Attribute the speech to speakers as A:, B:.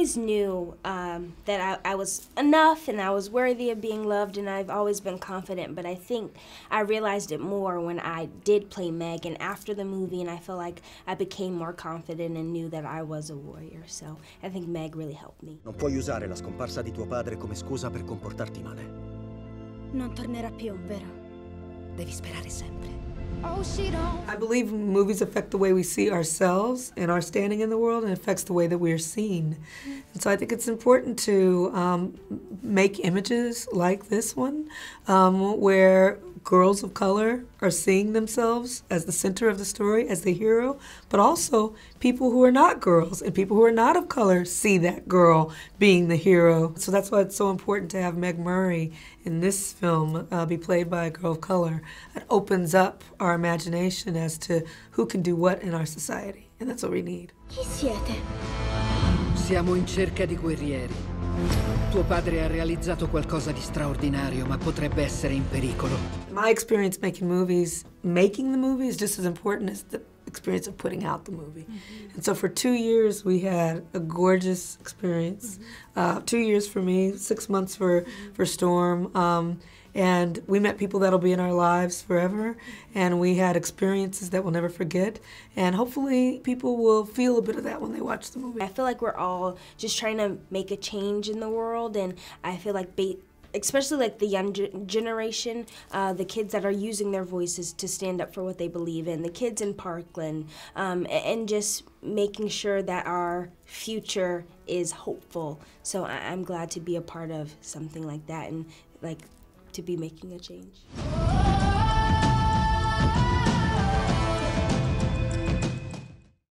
A: always knew um, that I, I, was enough and I was worthy of being loved, and I've always been confident. But I think I realized it more when I did play Meg, and after the movie, and I feel like I became more confident and knew that I was a warrior. So I think Meg really helped me.
B: Non puoi usare la scomparsa di tuo padre come scusa per comportarti male.
C: Non tornerà più, vero? Devi sperare sempre.
D: Oh, I believe movies affect the way we see ourselves and our standing in the world and affects the way that we are seen. And so I think it's important to um, make images like this one um, where girls of color are seeing themselves as the center of the story, as the hero, but also people who are not girls and people who are not of color see that girl being the hero. So that's why it's so important to have Meg Murray in this film uh, be played by a girl of color. It opens up our imagination as to who can do what in our society, and that's what we need.
C: Chi siete?
E: Siamo in cerca di guerrieri. Tuo padre ha realizzato qualcosa di straordinario, ma potrebbe essere in pericolo.
D: My experience making movies, making the movie is just as important as the experience of putting out the movie. Mm -hmm. And so for two years, we had a gorgeous experience. Mm -hmm. uh, two years for me, six months for, for Storm. Um, and we met people that'll be in our lives forever and we had experiences that we'll never forget and hopefully people will feel a bit of that when they watch the movie
A: i feel like we're all just trying to make a change in the world and i feel like especially like the young generation, uh, the kids that are using their voices to stand up for what they believe in, the kids in Parkland, um, and just making sure that our future is hopeful. So I'm glad to be a part of something like that and like to be making a change.